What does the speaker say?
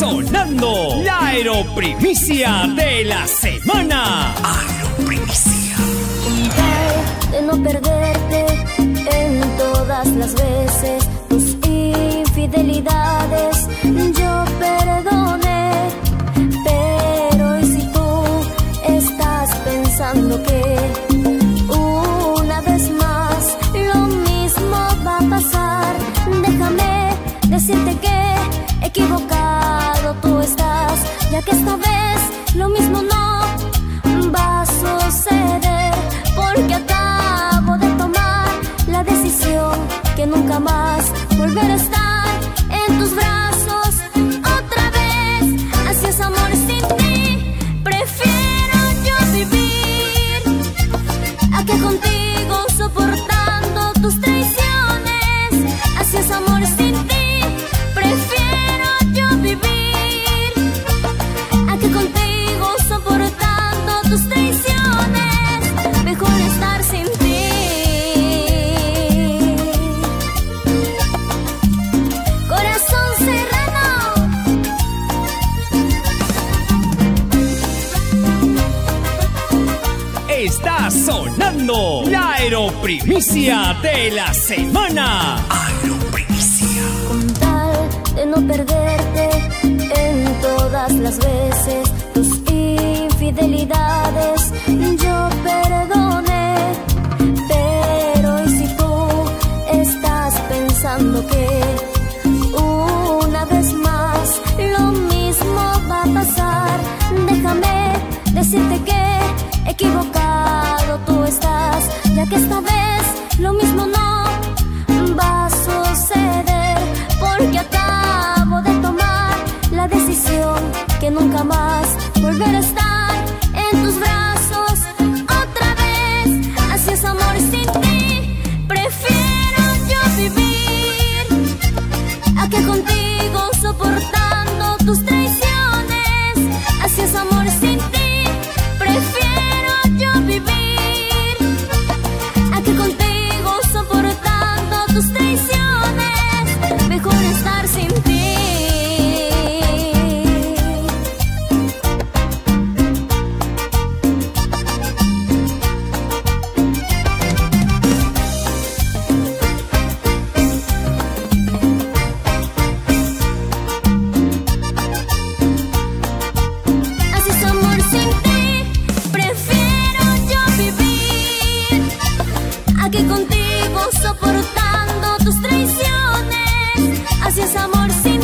Sonando la aeroprimicia de la semana. Aeroprimicia. de no perderte en todas las veces tus infidelidades yo perdoné. Pero ¿y si tú estás pensando que una vez más lo mismo va a pasar? Déjame decirte que equivocado que esta vez lo mismo no va a suceder, porque acabo de tomar la decisión que nunca más volver a estar en tus brazos otra vez. Así es amor sin ti, prefiero yo vivir a que contigo soportando Está sonando la aeroprimicia de la semana. Aeroprimicia. con tal de no perderte en todas las veces tus infidelidades yo perdoné pero y si tú estás pensando que volver a soportando tus traiciones. Así es amor sin